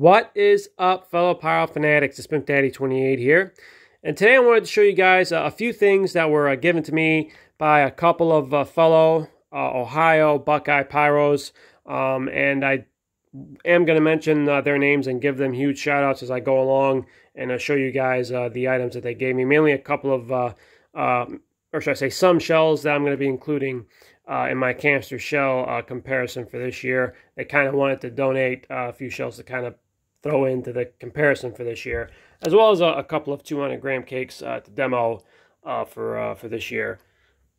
What is up, fellow Pyro fanatics? It's Pimp Daddy 28 here. And today I wanted to show you guys uh, a few things that were uh, given to me by a couple of uh, fellow uh, Ohio Buckeye Pyros. Um, and I am going to mention uh, their names and give them huge shout outs as I go along and show you guys uh, the items that they gave me. Mainly a couple of, um, or should I say, some shells that I'm going to be including uh, in my canister shell uh, comparison for this year. They kind of wanted to donate uh, a few shells to kind of throw into the comparison for this year, as well as a, a couple of 200 gram cakes uh, to demo uh, for uh, for this year.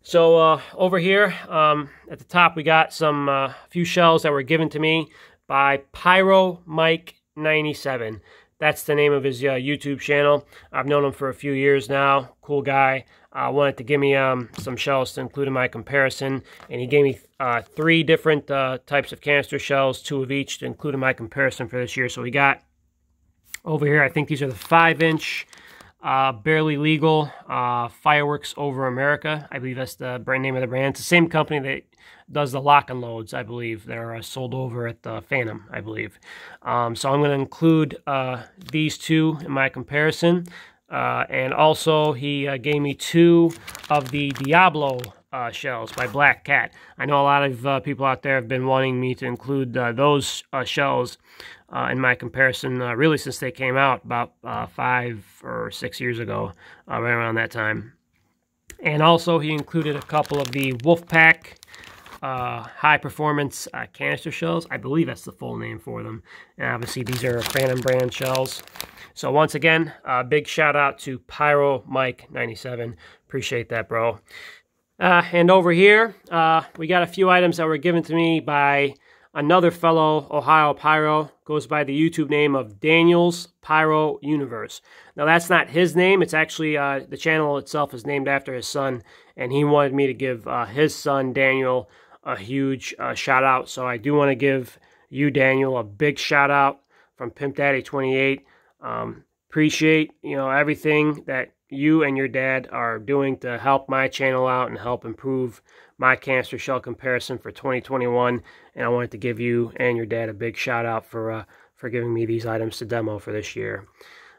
So over here um, at the top, we got some few shells that were given to me by Pyro Mike 97. That's the name of his uh, YouTube channel. I've known him for a few years now. Cool guy. I uh, wanted to give me um, some shells to include in my comparison. And he gave me uh, three different uh, types of canister shells, two of each to include in my comparison for this year. So we got over here, I think these are the 5-inch uh, Barely Legal uh, Fireworks Over America. I believe that's the brand name of the brand. It's the same company that does the lock and loads, I believe. They're uh, sold over at the Phantom, I believe. Um, so I'm going to include uh, these two in my comparison. Uh, and also, he uh, gave me two of the Diablo uh, shells by Black Cat. I know a lot of uh, people out there have been wanting me to include those shells in my comparison, really since they came out about five or six years ago, right around that time. And also, he included a couple of the Wolfpack uh, high performance uh, canister shells. I believe that's the full name for them. And obviously these are Phantom brand shells. So once again, uh, big shout out to Pyro Mike 97. Appreciate that, bro. Uh, and over here, uh, we got a few items that were given to me by another fellow Ohio Pyro. Goes by the YouTube name of Daniel's Pyro Universe. Now that's not his name. It's actually uh, the channel itself is named after his son, and he wanted me to give uh, his son Daniel a huge uh, shout out. So I do want to give you, Daniel, a big shout out from Pimp Daddy 28. Um, appreciate you know everything that you and your dad are doing to help my channel out and help improve my canister shell comparison for 2021. And I wanted to give you and your dad a big shout out for uh, for giving me these items to demo for this year.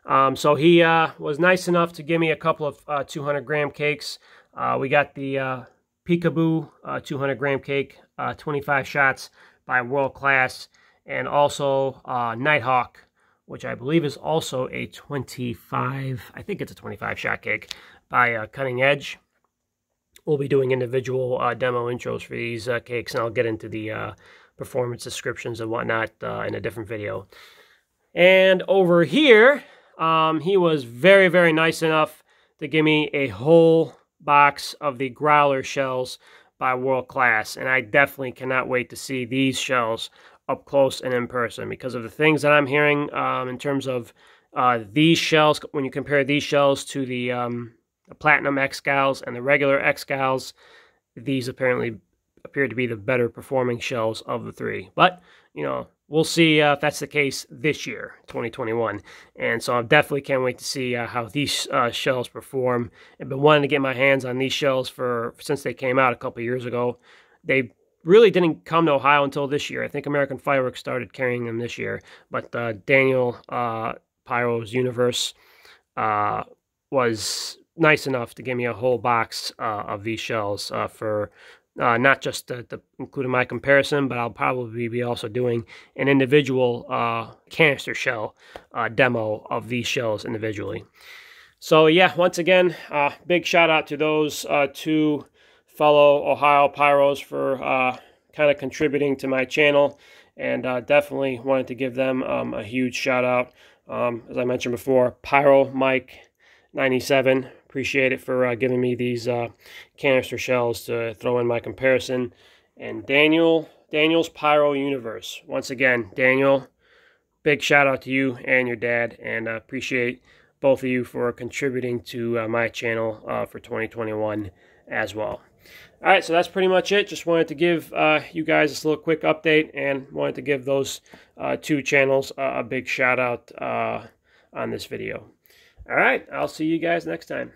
Um, so he uh, was nice enough to give me a couple of uh, 200 gram cakes. Uh, we got the uh, Peekaboo uh, 200 gram cake, uh, 25 shots by World Class, and also uh, Nighthawk, which I believe is also a 25, I think it's a 25 shot cake by uh, Cutting Edge. We'll be doing individual uh, demo intros for these uh, cakes, and I'll get into the performance descriptions and whatnot in a different video. And over here, um, he was very, very nice enough to give me a whole box of the Growler shells by World Class, and I definitely cannot wait to see these shells up close and in person because of the things that I'm hearing um, in terms of uh, these shells. When you compare these shells to the, um, the Platinum X-Gals and the regular X-Gals, these apparently appear to be the better performing shells of the three. But, you know, we'll see uh, if that's the case this year, 2021. And so I definitely can't wait to see uh, how these uh, shells perform. I've been wanting to get my hands on these shells for since they came out a couple years ago. They really didn't come to Ohio until this year. I think American Fireworks started carrying them this year. But uh, Daniel uh, Pyro's Universe uh, was nice enough to give me a whole box of these shells for uh, not just to, to include in my comparison, but I'll probably be also doing an individual uh, canister shell uh, demo of these shells individually. So yeah, once again, uh, big shout out to those uh, two fellow Ohio Pyros for uh, kind of contributing to my channel, and definitely wanted to give them um, a huge shout out. Um, as I mentioned before, Pyro Mike 97 Appreciate it for uh, giving me these uh, canister shells to throw in my comparison. And Daniel, Daniel's Pyro Universe. Once again, Daniel, big shout out to you and your dad. And uh, appreciate both of you for contributing to uh, my channel uh, for 2021 as well. All right, so that's pretty much it. Just wanted to give uh, you guys this little quick update and wanted to give those uh, two channels a big shout out uh, on this video. All right, I'll see you guys next time.